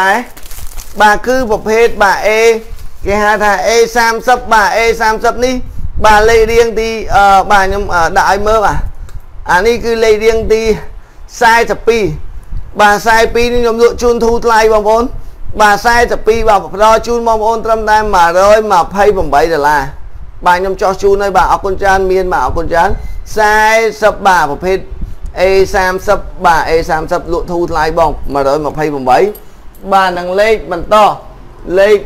ដែរបាទគឺប្រភេទបាទ A គេហៅថា A30 បាទ A30 នេះបាទលេខរៀងទីអឺបាទខ្ញុំដាក់ឲ្យមើលបាទអានេះគឺលេខរៀងទី42បាទ42នេះខ្ញុំលក់ជូនធូរថ្លៃបងប្អូនបាទ42បាទផ្ដល់ជូនបងប្អូនត្រឹមតែ128ដុល្លារបាទខ្ញុំចោះជូនហើយបាទអរគុណច្រើនមានបាទអរគុណច្រើន40បាទប្រភេទ A30 បាទ A30 លក់ធូរថ្លៃបង128 បាទនឹងលេខបន្តលេខ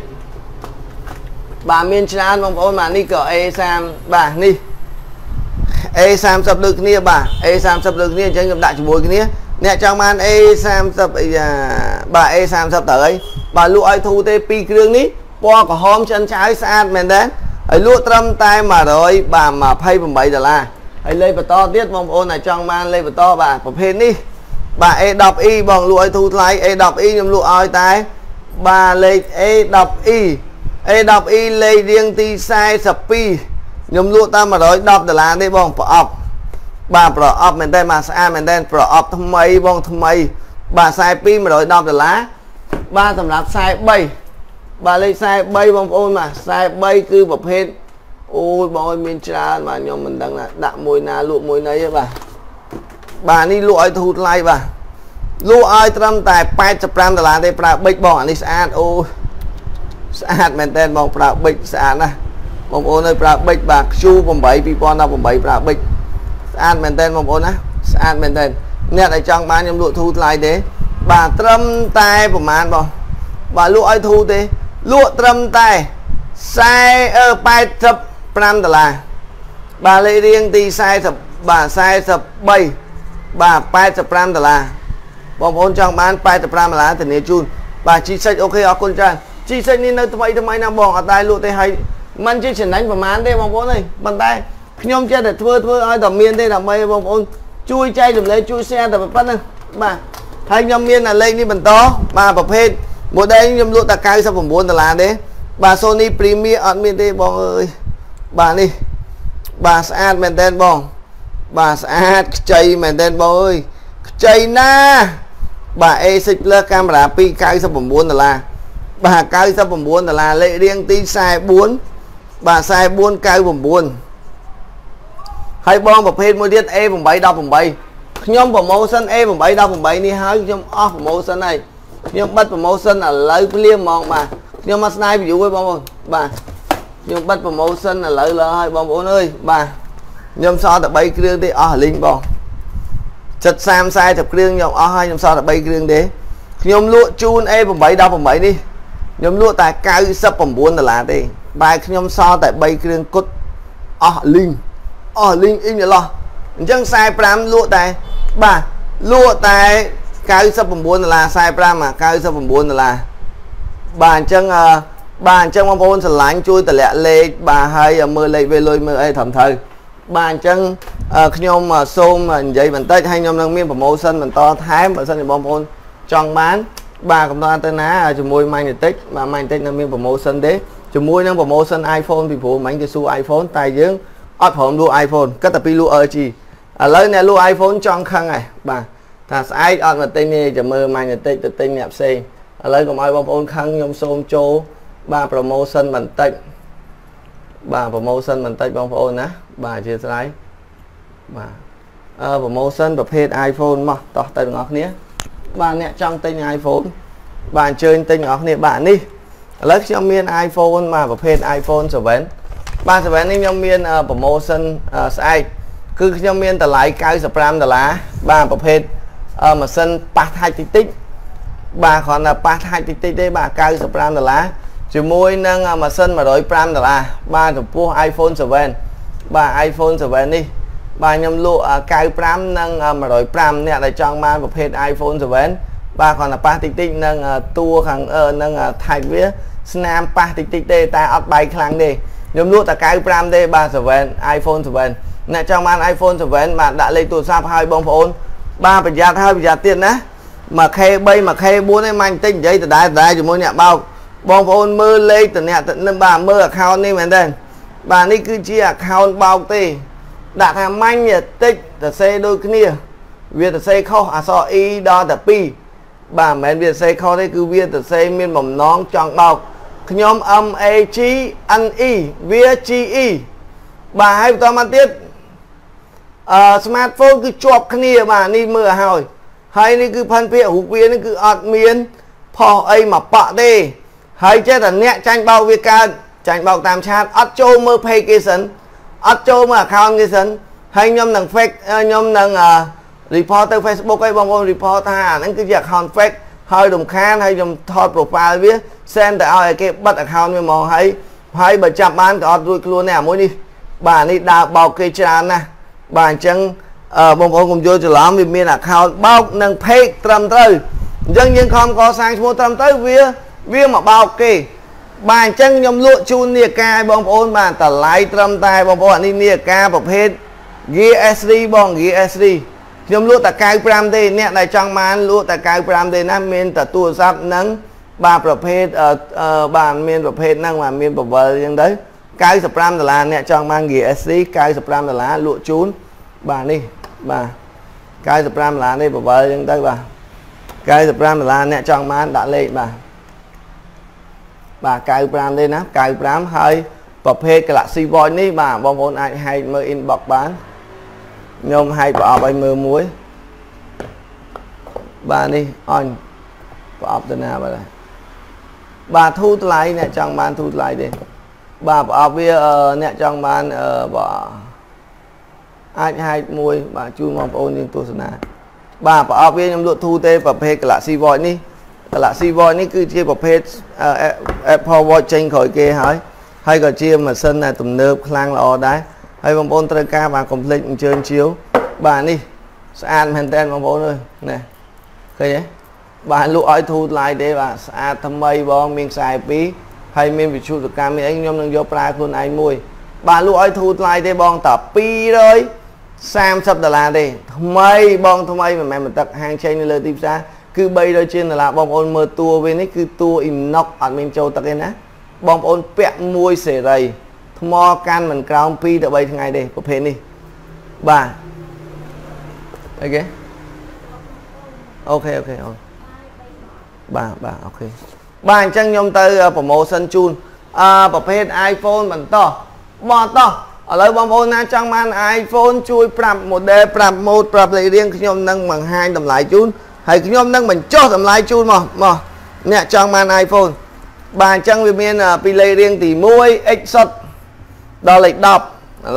បាទមានច្រើនបងប្អូនបាទនេះក៏ A30 បាទនេះ A30 ដូចគ្នាបាទ A30 ដូចគ្នាអញ្ចឹងខ្ញុំដាក់ជាមួយគ្នាអ្នកចង់បាន A30 អីបាទ A30 ទៅអីបាទលក់ឲ្យធូរទេពីរគ្រឿងនេះពណ៌ក្រហមចិនឆៅស្អាតមែនទេហើយលក់ត្រឹមតែ100បាទ28ដុល្លារហើយលេខបន្តទៀតបងប្អូនដែលចង់បានលេខបន្តបាទប្រភេទនេះ បាទ A10E បងលក់ឲ្យធូរថ្លៃ A10E ខ្ញុំលក់ឲ្យតែបាទលេខ A10E A10E លេខរៀងទី42ខ្ញុំលក់តាម110ដុល្លារទេបងប្រអប់បាទប្រអប់មែនតើបាទស្អាតមែនតើប្រអប់ថ្មីបងថ្មី បាទ42 110ដុល្លារបាទសម្រាប់43បាទលេខ43បងប្អូនបាទ43គឺប្រភេទអូយបងអើយមានច្រើនបាទខ្ញុំមិនដឹងថាដាក់មួយណាលក់មួយណីទេបាទ បាទនេះលក់ឲ្យធូរថ្លៃបាទលក់ឲ្យត្រឹមតែ85ដុល្លារទេប្រើប៊ិចបងអានេះស្អាតអូស្អាតមែនតើបងប្រើប៊ិចស្អាតណាស់បងប្អូនអើយប្រើប៊ិចបាទ Q8 2018ប្រើប៊ិចស្អាតមែនតើបងប្អូនណាស្អាតមែនតើអ្នកដែលចង់បានខ្ញុំលក់ធូរថ្លៃទេ បាទត្រឹមតែប្រហែលបងបាទលក់ឲ្យធូរទេលក់ត្រឹមតែ40អឺ85ដុល្លារបាទលេខរៀងទី40បាទ43 បាទ85ដុល្លារបងប្អូនចង់បាន85ដុល្លារធានាជូនបាទជីសិចអូខេអរគុណច្រើនជីសិចនេះនៅថ្មីថ្មីណាបងអត់ដែរលក់ទេហើយมันជាចំណេញប្រហែលទេបងប្អូនអើយប៉ុន្តែខ្ញុំចេះតែធ្វើធ្វើឲ្យតែមានទេដើម្បីបងប្អូនជួយចែករំលែកជួយ share តែប៉ុណ្្នឹងបាទហើយខ្ញុំមានលេខនេះបន្តបាទប្រភេទ model ខ្ញុំលក់តែ99ដុល្លារទេបាទ Sony Premier អត់មានទេបងអើយបាទនេះបាទស្អាតមែនតើបង បាទស្អាតខ្ចីមែនតើបងអើយខ្ចីណាបាទ A6 Plus កាមេរ៉ា299ដុល្លារបាទ99ដុល្លារលេខរៀងទី44បាទ4499ហើយបងប្រភេទមួយទៀត A818 ខ្ញុំប្រម៉ូសិន A818 នេះហើយខ្ញុំអស់ប្រម៉ូសិនហើយខ្ញុំបិទប្រម៉ូសិនឥឡូវភ្លាមហ្មងបាទខ្ញុំមកស្ដាយ view ឯងបងប្អូនបាទខ្ញុំបិទប្រម៉ូសិនឥឡូវលើហើយបងប្អូនអើយបាទ ខ្ញុំសល់តែ3គ្រឿងទេអស់លីងបងចិត្ត30 40គ្រឿងខ្ញុំអស់ហើយខ្ញុំសល់តែ3គ្រឿងទេខ្ញុំលក់ជូន A818 នេះខ្ញុំលក់តែ99ដុល្លារទេបែរខ្ញុំសល់តែ3គ្រឿងគុតអស់លីងអស់លីងអ៊ីងឡោះអញ្ចឹង45លក់តែបាទលក់តែ99ដុល្លារ45អា99ដុល្លារបាទអញ្ចឹងបាទអញ្ចឹងបងប្អូនស្រឡាញ់ជួយតម្លាក់លេខបាទហើយមើលលេខវេលុយមើលអីត្រឹមត្រូវ បាទអញ្ចឹងខ្ញុំសូមនិយាយបន្តិចហើយខ្ញុំនឹងមានប្រូម៉ូសិនបន្តថែមបើសិនជាបងប្អូនចង់បាន បាទកំណត់ទៅណាជាមួយ Magnetic បាទ Magnetic នៅមានប្រូម៉ូសិនទេជាមួយនឹងប្រូម៉ូសិន iPhone ពីព្រោះមិញគេសួរ iPhone តែយើងអត់ព្រមលក់ iPhone គិតតែពីលក់ LG ឥឡូវអ្នកលក់ iPhone ចង់ខឹងហើយបាទថាស្អែកអត់មកទិញទេចាំមើល Magnetic ទៅទិញអ្នកផ្សេងឥឡូវកុំឲ្យបងប្អូនខឹងខ្ញុំសូមចូលបាទ promotion បន្តិច បាទ promotion បន្តិចបងប្អូនណាបាទអធិស្ឋានបាទអឺ promotion ប្រភេទ iPhone មកតោះទៅទាំងអស់គ្នាបាទអ្នកចង់ទិញ iPhone បាទអញ្ជើញទិញទាំងអស់គ្នាបាទនេះឥឡូវខ្ញុំមាន iPhone បាទប្រភេទ iPhone 7បាទ7នេះខ្ញុំមាន promotion ស្អែកគឺខ្ញុំមានតម្លៃ95ដុល្លារបាទប្រភេទម៉ាស៊ីនប៉ះថាច់តិចតិចបាទគ្រាន់តែប៉ះថាច់តិចតិចទេបាទ95ដុល្លារ ជាមួយនឹងម៉ាស៊ីន105ដុល្លារបាទចំពោះ iPhone 7បាទ iPhone 7នេះបាទខ្ញុំលក់95និង105អ្នកដែលចង់បានប្រភេទ iPhone 7បាទគ្រាន់តែប៉ះតិចតិចនឹងតួខាងនឹងថៃវាស្នាមប៉ះតិចតិចទេតែអត់បែកខ្លាំងទេខ្ញុំលក់តែ95ទេបាទ7 iPhone 7អ្នកចង់បាន iPhone 7បាទដាក់លេខទូរស័ព្ទឲ្យបងប្អូន បាទប្រយ័ត្នហើយប្រយ័ត្នទៀតណា 1K3 1K4 នេះមិនតិចនិយាយដដែលដដែលជាមួយអ្នកបោក បងប្អូនមើលលេខតំណាក់បាទមើល account នេះមែនទេបាទនេះគឺជា account បោកទេ ដាក់ថាម៉ាញ់តិចសរសេរដូចគ្នា វាសរសេរខុសអក្សរ E ដល់តែ2បាទមិនមែនវាសរសេរខុសទេគឺវាសរសេរមានបំណងចង់បោកខ្ញុំ M A G N E វា G E បាទហើយបន្តមកទៀតអឺ smartphone គឺជាប់គ្នាបាទនេះមើលឲ្យហើយហើយនេះគឺផាន់ភាករូបវានេះគឺអត់មានផុសអីមកប៉ក់ទេ ហើយចេះតែអ្នកចាញ់បោកវាកើតចាញ់បោកតាមឆាតអត់ចូលមើល page គេសិនអត់ចូលមើល account គេសិនហើយខ្ញុំនឹង fake ខ្ញុំនឹង report ទៅ Facebook ឲ្យបងប្អូន report ថាអាហ្នឹងគឺជា account fake ហើយរំខានហើយខ្ញុំថត profile វា send ទៅឲ្យគេបិទ account វាមកហើយហើយបើចាប់បានក៏អត់រួចខ្លួនទេអាមួយនេះបាទនេះដើរបោកគេច្រើនណាស់បាទអញ្ចឹងបងប្អូនកុំយល់ច្រឡំវាមាន account បោកនិង page ត្រឹមត្រូវអញ្ចឹងយើងខំកសាងឈ្មោះត្រឹមត្រូវវា វាមកបោកគេបាទអញ្ចឹងខ្ញុំលក់ជូននាការឲ្យបងប្អូនបាទតម្លៃត្រឹមតែបងប្អូនអានេះនាការប្រភេទ GSD បង GSD ខ្ញុំលក់តែ95ទេអ្នកដែលចង់បានលក់តែ95ទេណាមានតែទូរស័ព្ទនឹងបាទប្រភេទបាទមានប្រភេទហ្នឹងបាទមានបវលអញ្ចឹងទៅ95ដុល្លារអ្នកចង់បាន GSD 95ដុល្លារលក់ជូនបាទនេះបាទ95ដុល្លារនេះបវលអញ្ចឹងទៅបាទ95ដុល្លារអ្នកចង់បានដាក់លេខបាទ បាទ95ទេណា95ហើយប្រភេទ Galaxy Watch នេះបាទបងប្អូនអាចហែកមើល inbox បានខ្ញុំហែកប្រអប់ឲ្យមើលមួយបាទនេះអញប្រអប់ទៅណាបាទបាទធូរថ្លៃអ្នកចង់បានធូរថ្លៃទេបាទប្រអប់វាអ្នកចង់បានបាទអាចហែកមួយបាទជូនបងប្អូនយើងទស្សនាបាទប្រអប់វាខ្ញុំលក់ធូរទេប្រភេទ Galaxy Watch នេះ Galaxy Watch នេះគឺជាប្រភេទ Apple Watch ចេញក្រោយគេហើយហើយក៏ជាម៉ាស៊ីនដែលទំនើបខ្លាំងល្អដែរហើយបងប្អូនត្រូវការបាទកុំភ្លេចអញ្ជើញជាវបាទនេះស្អាតមែនតើបងប្អូនអើយណាឃើញទេបាទលក់ឲ្យធូរថ្លៃទេបាទស្អាតថ្មីបងមានខ្សែ2ហើយមានវិទ្យុសកម្មមានអីខ្ញុំនឹងយកប្រើខ្លួនឯងមួយបាទលក់ឲ្យធូរថ្លៃទេបងតា230ដុល្លារទេថ្មីបងថ្មីមិនមែនបន្ទឹកហាងចេញនៅលើទីផ្សារ គឺ300ជាងដុល្លារបងប្អូនមើលតួវិញនេះគឺតួអ៊ីណុកអត់មានចូលទឹកទេណាបងប្អូនពាក់មួយសេរីថ្មកាន់មិនក្រោម2ទៅ3ថ្ងៃទេប្រភេទនេះបាទអីគេអូខេអូខេអូបាទបាទអូខេបាទអញ្ចឹងខ្ញុំទៅប្រម៉ូសិនជូនអឺប្រភេទ iPhone បន្តបន្តឥឡូវបងប្អូនណាចង់បាន iPhone ជួយប្រាប់ model ប្រាប់ mode ប្រាប់លេខរៀងខ្ញុំនឹងបង្ហាញតម្លៃជូន ហើយខ្ញុំនឹងបញ្ចុះតម្លៃជូនមកមកអ្នកចង់បាន iPhone បាទអញ្ចឹងវាមានពីលេខរៀងទី1 X សុតដល់លេខ10ឥ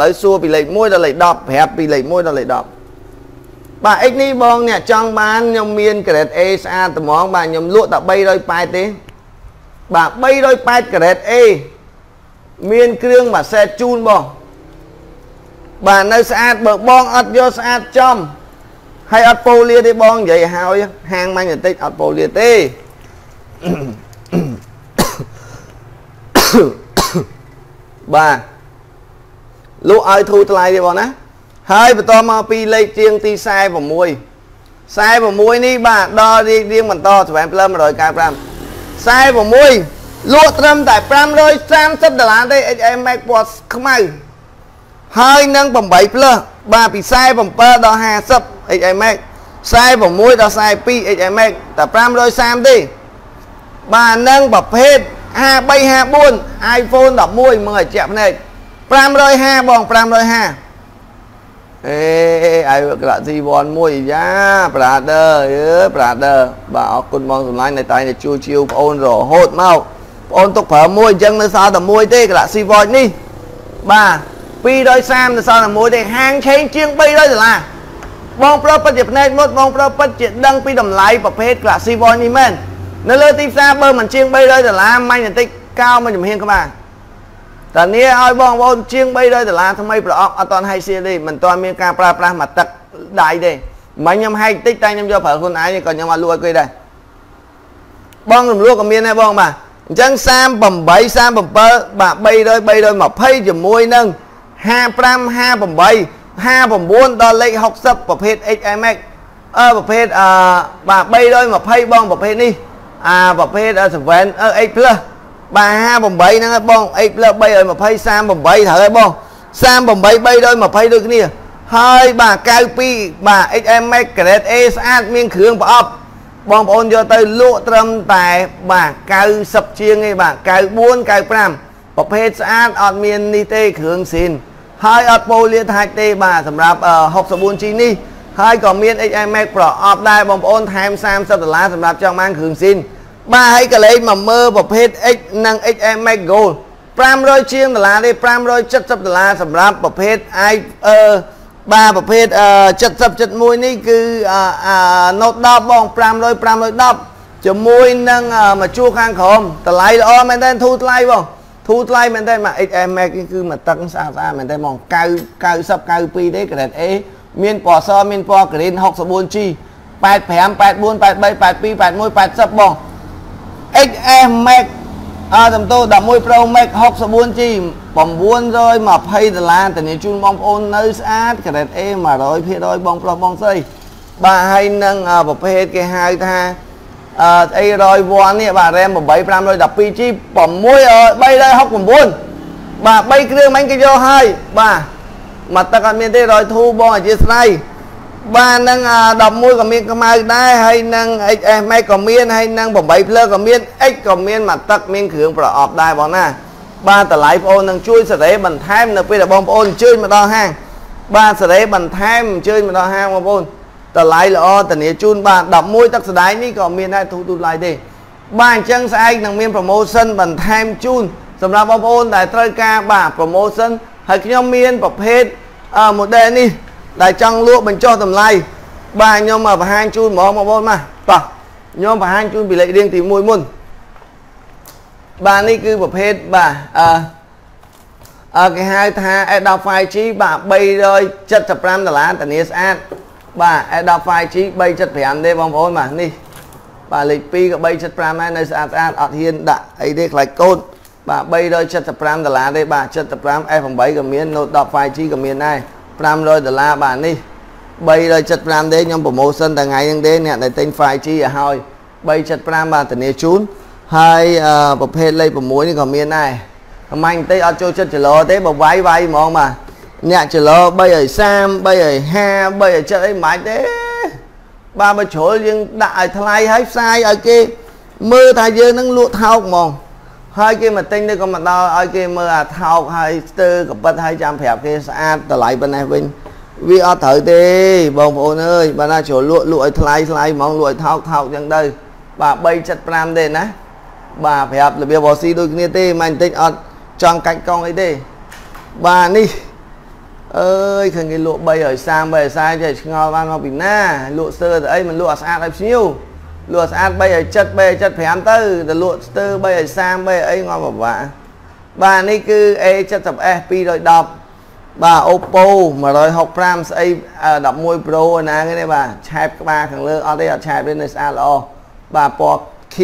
ឡូវសួរពីលេខ1ដល់លេខ10ប្រាប់ពីលេខ1ដល់លេខ10បាទ X នេះបងអ្នកចង់បានខ្ញុំមាន grade A ស្អាតត្មងបាទខ្ញុំលក់តែ380ទេបាទ380 grade A មានគ្រឿងមួយសេតជូនបងបាទនៅស្អាតបើបងអត់យកស្អាតចំ ហើយអត់ប៉ូលាទេបងនិយាយហើយហាងម៉ាញ់បន្តិចអត់ប៉ូលាទេបាទលក់ឲ្យធូរថ្លៃទេបងណាហើយបន្តមកពីលេខជាងទី46 46នេះបាទដល់រៀងរៀងបន្តសម្រាប់ផ្លឹម195 46លក់ត្រឹមតែ530ដុល្លារទេ HA Max ពណ៌ខ្មៅហើយនឹង8 plus បាទពី47ដល់50 HA Max 46ដល់ 42 HA Max តែ530ទេបាទនឹងប្រភេទ53 54 iPhone 11មើលឲ្យជាក់ភ្នែក550បង550អេអាយក្រាក់ T1 មួយយ៉ា brother អើ brother បាទអរគុណបងសម្លាញ់នៅតែជួយជាវប្អូនរហូតមកបងអូនទុកប្រើមួយអញ្ចឹងនៅសល់តែមួយទេក្រាក់ C Watch នេះបាទ230នៅសល់តែមួយទេហាងឆេងជាង300ដុល្លារ បងប្រុសពិតជាភ្នែកមុតបងប្រុសពិតជាដឹងពីតម្លៃប្រភេទក្រាក់ C Watch នេះមែននៅលើទីផ្សារបើមិនជាង300ដុល្លារមាញ់បន្តិចកោមកចំហៀងក្បាលតានីឲ្យបងប្អូនជាង300ដុល្លារថ្មីប្រអប់អត់តាន់ហែកសៀលទេមិនតាន់មានការប្រើប្រាស់មកទឹកដៃទេមិនខ្ញុំហែកតិចតែខ្ញុំយកប្រើខ្លួនឯងក៏ខ្ញុំអត់លក់ឲ្យគេដែរបងរំលោះក៏មានដែរបងបាទអញ្ចឹង38 37បាទ300 320ជាមួយនឹង55 58 59ដល់លេខ60ប្រភេទ XMX អឺប្រភេទអឺបាទ320បងប្រភេទនេះអាប្រភេទ7អឺ X Plus បាទ58ហ្នឹងបង X Plus 320 38ត្រូវហើយបង38 320ដូចគ្នាហើយបាទ92បាទ XM Max Grade A ស្អាតមានគ្រឿងប្រអប់បងប្អូនយកទៅលក់ត្រឹមតែបាទ90ជាងទេបាទ94 95ប្រភេទស្អាតអត់មាននេះទេគ្រឿងស៊ីន ហើយអត់ប៉ូលៀថាច់ទេបាទសម្រាប់ 64G នេះហើយក៏មាន XM Max ប្រអប់ដែរបងប្អូនថែម30ដុល្លារសម្រាប់ចង់បានគ្រឿងស៊ីនបាទហើយកលេងមកមើលប្រភេទ X និង XM Max Gold 500ជាងដុល្លារទេ570ដុល្លារសម្រាប់ប្រភេទ i អឺបាទប្រភេទ70 71នេះគឺ Note 10បង500 510ជាមួយនឹងមកជួខាងក្រោមតម្លៃល្អមែនតើធូរថ្លៃបង ធូរថ្លៃមែនតើមក XM Max នេះគឺមកទឹកស្អាតស្អាតមែនតើហ្មង9 90 92ទេ grade A មានពណ៌សមានពណ៌ green 64G 85 84 83 82 81 80បង XS Max អើតំតូ11 Pro Max 64G 920ដុល្លារធានាជូនបងប្អូននៅស្អាត Grade A 100%បងប្រុសបងស្រីបាទហើយនឹងប្រភេទគេហៅថា អឺស្អី100វ៉ាន់នេះបាទ RAM 8 512G 6 369បាទ3គ្រឿងមិញគេយកហើយបាទមកទឹកអត់មានទេ100ធូបងអធិស្ឋានបាទនឹង11ក៏មានខ្មៅដែរហើយនឹង XS Max ក៏មានហើយនឹង8ភ្លើក៏មាន X ក៏មានមកទឹកមានគ្រឿងប្រអប់ដែរបងណាបាទតម្លៃបងអូននឹងជួយសេរីបន្ថែមនៅពេលដែលបងប្អូនអញ្ជើញមកដល់ហាងបាទសេរីបន្ថែមអញ្ជើញមកដល់ហាងបងប្អូន តម្លៃល្អធានាជូនបាទ11ទឹកស្ដាយនេះក៏មានដែរទូទូថ្លៃទេបាទអញ្ចឹងស្អែកនឹងមាន promotion បន្ថែមជូនសម្រាប់បងប្អូនដែលត្រូវការបាទ promotion ហើយខ្ញុំមានប្រភេទ model នេះ ដែលចង់លក់បញ្ចុះតម្លៃបាទខ្ញុំមកបង្ហាញជូនហ្មងបងប្អូនមកបាទខ្ញុំបង្ហាញជូនពីលេខរៀងទី1មុនបាទនេះគឺប្រភេទបាទអឺអឺគេហៅថា Adobe 5G បាទ375ដុល្លារធានាស្អាត បាទ Adobe 5G 375ទេបងប្អូនបាទនេះបាទលេខ2ក៏375ដែរនៅស្អាតស្អាតអត់ហ៊ានដាក់អីទេខ្លាចកូនបាទ375ដុល្លារទេបាទ75 F8 ក៏មាន Note 10 5G ក៏មានដែរ500ដុល្លារបាទនេះ375ទេខ្ញុំប្រម៉ូសិនតែថ្ងៃហ្នឹងទេអ្នកដែលទិញ 5G ឲ្យហើយ375បាទធានាជូនហើយប្រភេទលេខ6នេះក៏មានដែរអាម៉ាញ់បន្តិចអត់ចូលចិត្តចលោទេបើវាយវាយហ្មងបាទ អ្នកចលោ3ឲ្យ30 3ឲ្យ50 3ឲ្យចិត្តអីមិនបាច់ទេបាទបើជ្រុលយើងដាក់ឲ្យថ្លៃហើយផ្សាយឲ្យគេមើលថាយើងនឹងលក់ថោកហ្មងហើយគេមកទិញទៅក៏មកដល់ឲ្យគេមើលអាថោកហើយស្ទើកប៉ិតហើយចាំប្រាប់គេស្អាតតម្លៃប៉ុណ្ណេះវិញវាអត់ត្រូវទេបងប្អូនអើយបើណាជ្រុលលក់លក់ឲ្យថ្លៃថ្លៃហ្មងលក់ឲ្យថោកថោកចឹងទៅបាទ375ទេណាបាទប្រាប់របៀបវ៉ស៊ីដូចគ្នាទេមិនបន្តិចអត់ចង់កាច់កង់អីទេបាទនេះ អើយឃើញគេលក់3ឲ្យ30 3ឲ្យ40ចេះឆ្ងល់បានមកពីណាលក់ស្ទើរទៅអីមិនលក់ឲ្យស្អាតឲ្យភ្ញៀវលក់ស្អាត3ឲ្យ7 3ឲ្យ75ទៅទៅលក់ស្ទើរ3ឲ្យ30 3អីងល់ពិបាកបាទនេះគឺ A70s 210បាទ Oppo 165ស្អី11 Pro ណាគេនេះបាទឆែបក្បាលខាងលើអត់ទេអត់ឆែបទេនៅស្អាតល្អបាទពណ៌ Q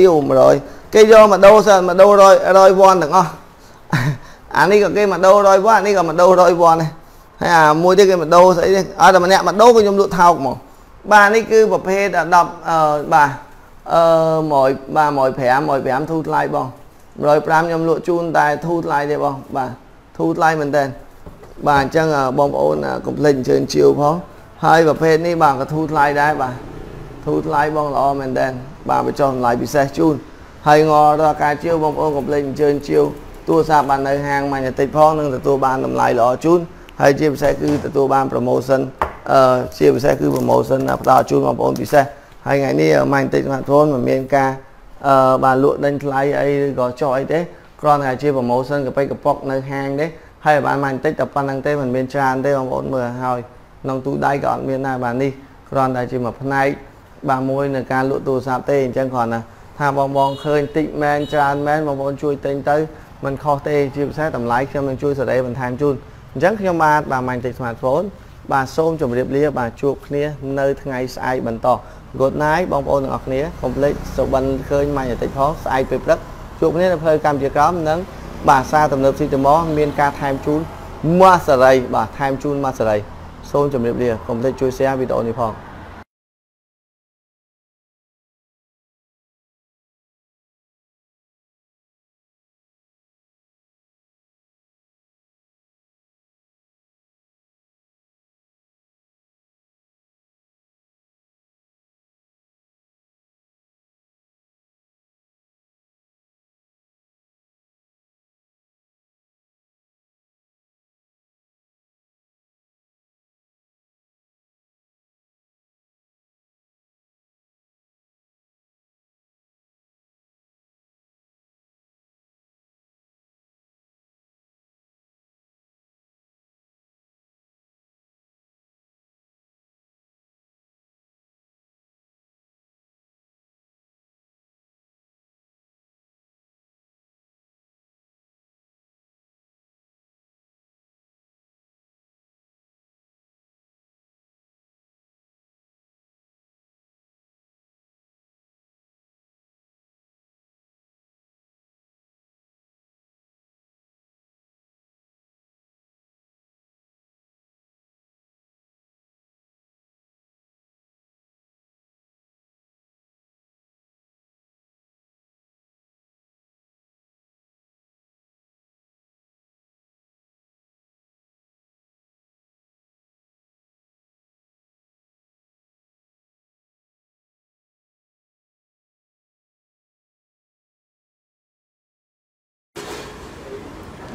100គេយកមកដូរសិនមកដូរ100 100វ៉ាន់ទាំងអស់អានេះក៏គេមកដូរ100វ៉ាន់នេះក៏មកដូរ100វ៉ាន់ដែរ ហើយអាមួយទៀតគេមកដូរស្អីនេះអត់តែម្នាក់មកដូរក៏ខ្ញុំលក់ថោកមកបាទនេះគឺប្រភេទ10អឺបាទអឺ100បាទ105 105ធូរថ្លៃបង105ខ្ញុំលក់ជូនតែធូរថ្លៃទេបងបាទធូរថ្លៃមែនតើបាទអញ្ចឹងបងប្អូនកុំភ្លេចអញ្ជើញជាវផងហើយប្រភេទនេះបាទក៏ធូរថ្លៃដែរបាទធូរថ្លៃបងល្អមែនតើបាទបញ្ចុះតម្លៃពិសេសជូនហើយងរកការជាវបងប្អូនកុំភ្លេចអញ្ជើញជាវទូរស័ព្ទបាននៅហាងម៉ាញ់តិចផងនឹងទទួលបានតម្លៃល្អជូន ហើយជាពិសេសគឺទទួលបាន promotion អឺជាពិសេសគឺ promotion ផ្ដល់ជូនបងប្អូនពិសេសហើយថ្ងៃនេះម៉ាញ់តិច smartphone មិនមានការអឺបានលក់ដេញថ្លៃអីឬក៏ចុះអីទេគ្រាន់តែជា promotion កប៉ិកកប៉ុកនៅហាងទេហើយបានម៉ាញ់តិចតែប៉ុណ្្នឹងទេមិនមានច្រើនទេបងប្អូនមើលហើយក្នុងទូដៃក៏អត់មានដែរបាទនេះគ្រាន់តែជាមួយផ្នែកបាទមួយនៅការលក់ទូរស័ព្ទទេអញ្ចឹងគ្រាន់តែថាបងបងឃើញតិចមែនច្រើនមែនបងប្អូនជួយទិញទៅมันខុសទេជាពិសេសតម្លៃខ្ញុំនឹងជួយសេរីបន្ថែមជូន អញ្ចឹងខ្ញុំបាទបាទ Mindtech Smartphone បាទសូមជម្រាបលាបាទជួបគ្នានៅថ្ងៃស្អែកបន្ត Good night បងប្អូនទាំងអស់គ្នាកុំភ្លេចសុបិនឃើញ Mindtech ផងស្អែកពេលព្រឹកជួបគ្នានៅផ្លូវកម្ពុជាក្រមនិងបាទសារទំនើបស៊ីតមមានការថែមជូនម៉ាសារីបាទថែមជូនម៉ាសារីសូមជម្រាបលាកុំភ្លេចជួយ share វីដេអូនេះផង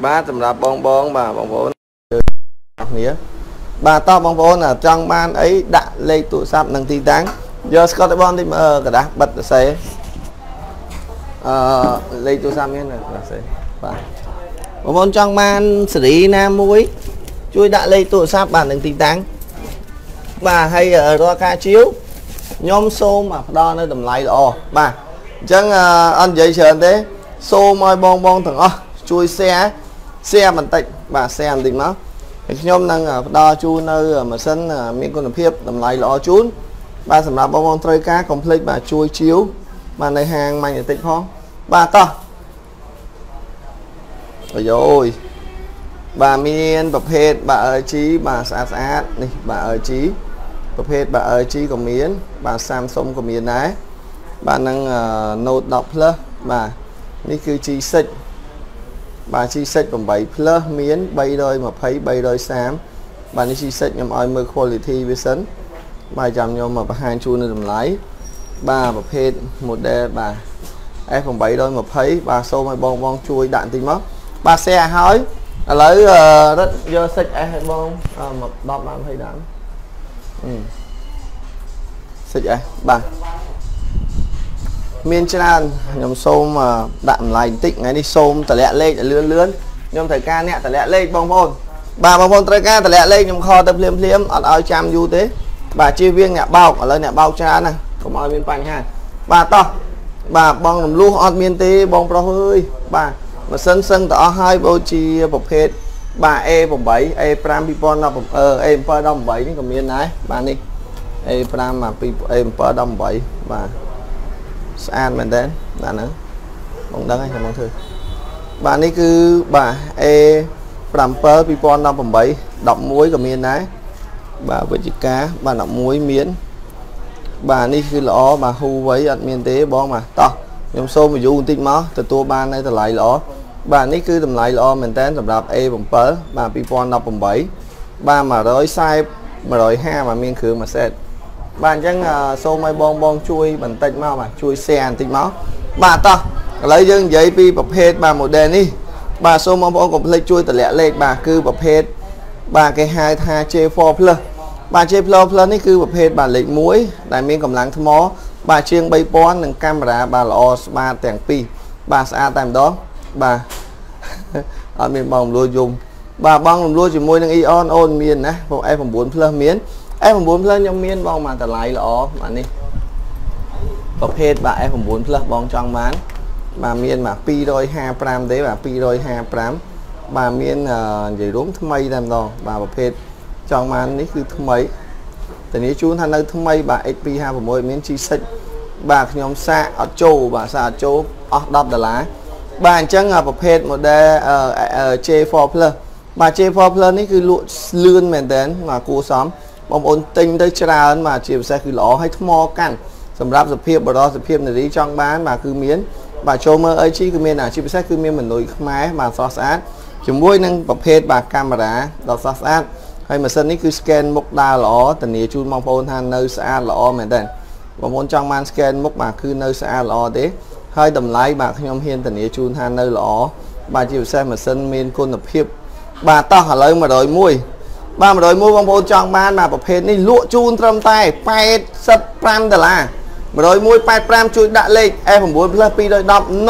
បាទសម្រាប់បងបងបាទបងប្អូនអស់គ្នាបាទតោះបងប្អូនចង់បានអីដាក់លេខទូរស័ព្ទនិងទីតាំងយកស្កតបនតិចមើលក្រដាស់បិទសរសេរអឺលេខទូរស័ព្ទមានសរសេរបាទបងប្អូនចង់បានសេរីណាមួយ ជួយដាក់លេខទូរស័ព្ទបាទនិងទីតាំងបាទហើយរាល់ការជាវខ្ញុំសូមផ្ដល់នៅតម្លៃល្អបាទអញ្ចឹងអត់និយាយច្រើនទេ សូមឲ្យបងបងទាំងអស់ជួយ share share បន្តិចបាទ share បន្តិចមកហើយខ្ញុំនឹងផ្ដល់ជូននៅម៉ាស៊ីនមានគុណភាពតម្លៃល្អជូនបាទសម្រាប់បងប្អូនត្រូវការកុំភ្លេចបាទជួយជាវបាទនៅហាងម៉ាញ់តិចផងបាទតោះអាយយបាទមានប្រភេទបាទ LG បាទស្អាតស្អាតនេះបាទ LG ប្រភេទបាទ LG ក៏មាន បាទ Samsung ក៏មានដែរបាទនឹង Note 10 Plus បាទនេះគឺ G6 បាទ G6 8 Plus មាន320 330បាទនេះ G6 ខ្ញុំឲ្យមើល quality វាសិនបាទចាំខ្ញុំមកបង្ហាញជូននៅតម្លៃបាទប្រភេទ model បាទ F820 បាទសូមឲ្យបងបងជួយដាក់បន្តិចមកបាទ share ឲ្យឥឡូវរត់យក 6S ឲ្យបងមក10បាន20ដើមអឺ 6S បាទ មានច្រើនខ្ញុំសូមដាក់តម្លៃបន្តិចថ្ងៃនេះសូមតម្លាក់លេខឲ្យលឿនលឿនខ្ញុំត្រូវការអ្នកតម្លាក់លេខបងប្អូនបាទបងប្អូនត្រូវការតម្លាក់លេខខ្ញុំខទៅភ្លាមភ្លាមអត់ឲ្យចាំយូរទេបាទជៀសវាងអ្នកបោកឥឡូវអ្នកបោកច្រើនណាកុំឲ្យមានបញ្ហាបាទតោះបាទបងរំលោះអត់មានទេបងប្រុសអើយបាទម៉ាស៊ីនសឹងទៅអស់ហើយបើជាប្រភេទបាទ A8 A5 2017អឺ A7 18នេះក៏មានដែរបាទនេះ A5 A7 18បាទ ស្អាតមែនតើបាទហ្នឹងបងដឹងហើយខ្ញុំមកធ្វើបាទនេះគឺបាទ A7 2018 11ក៏មានដែរបាទវិជ្ជការបាទ11មានបាទនេះគឺល្អបាទ Huawei អត់មានទេបងបាទតោះខ្ញុំសូម review បន្តិចមកទទួលបាននៅតម្លៃល្អបាទនេះគឺតម្លៃល្អមែនតើសម្រាប់ A7 បាទ2018បាទ140 150បាទមានគ្រឿងមួយសេត បាទអញ្ចឹងសូមឲ្យបងបងជួយបន្តិចមកបាទជួយ share បន្តិចមកបាទតោះឥឡូវយើងនិយាយពីប្រភេទបាទ model នេះបាទសូមបងប្អូនកុំភ្លេចជួយតម្លាក់លេខបាទគឺប្រភេទបាទគេហៅថា J4 Plus បាទ J Plus Plus នេះគឺប្រភេទបាទលេខ1ដែលមានកម្លាំងថ្ម បាទជាង3000និងកាមេរ៉ាបាទល្អស្មាតទាំងពីរបាទស្អាតតែម្ដងបាទអត់មានបងរំលោះយំបាទបងរំលោះជាមួយនឹង Eon អូនមានណាពួក F9 Plus មាន F9 Plus ខ្ញុំមានបងមកតម្លៃល្អបាទនេះប្រភេទបាទ F9 Plus បងចង់បានបាទមានបាទ255ទេបាទ255បាទមាននិយាយរួមថ្មីតែម្ដងបាទប្រភេទចង់បាននេះគឺថ្មីធានាជូនថានៅថ្មីបាទ X256 មាន G6 បាទខ្ញុំសាកអត់ចូលបាទសាកអត់ចូលអស់10ដុល្លារបាទអញ្ចឹងប្រភេទ model J4 Plus បាទ J4 Plus នេះគឺលក់លឿនមែនតើបាទគួរសម បងប្អូនទិញទៅច្រើនបាទជាពិសេសគឺល្អហើយថ្មកាន់សម្រាប់សភាពបរោសភាពនារីចង់បានបាទគឺមានបាទចូលមើល AG គឺមានអាជាពិសេសគឺមានមនុយខ្មែរបាទស្រស់ស្អាតជាមួយនឹងប្រភេទបាទកាមេរ៉ាដ៏ស្រស់ស្អាតហើយម៉ាស៊ីននេះគឺ scan មុខដើរល្អធានាជូនបងប្អូនថានៅស្អាតល្អមែនតើបងប្អូនចង់បាន scan មុខបាទគឺនៅស្អាតល្អទេហើយតម្លៃបាទខ្ញុំហ៊ានធានាជូនថានៅល្អបាទជាពិសេសម៉ាស៊ីនមានគុណភាពបាទតោះឥឡូវ101 បាទ101បងប្អូនចង់បានបាទប្រភេទនេះលក់ជូនត្រឹមតែ85ដុល្លារ101 85ជួយដាក់លេខ F9 Plus 210